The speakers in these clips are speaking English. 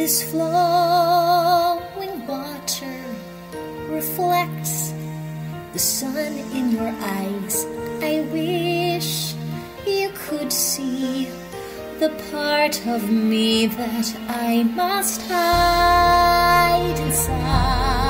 This flowing water reflects the sun in your eyes. I wish you could see the part of me that I must hide inside.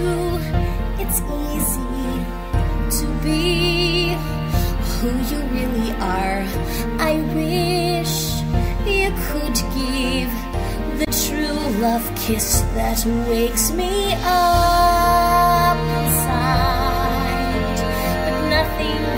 it's easy to be who you really are. I wish you could give the true love kiss that wakes me up inside. But nothing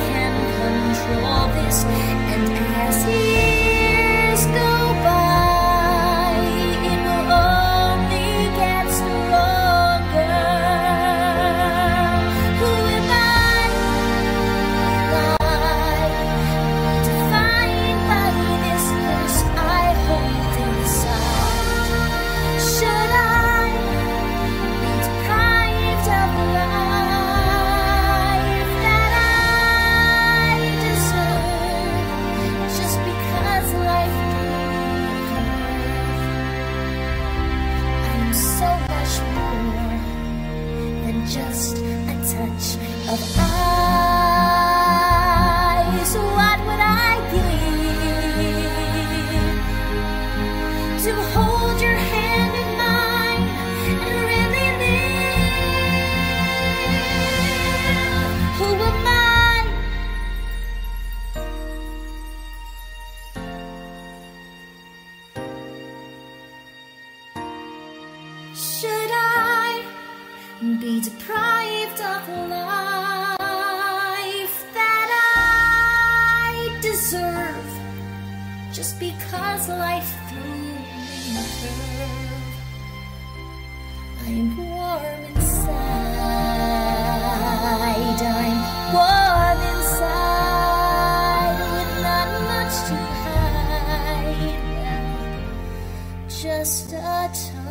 just a touch of ice. What would I give to hold your hand in mine and really live? Who am I? Should be deprived of life that I deserve just because life threw me a? I'm warm inside. I'm warm inside with not much to hide. Just a touch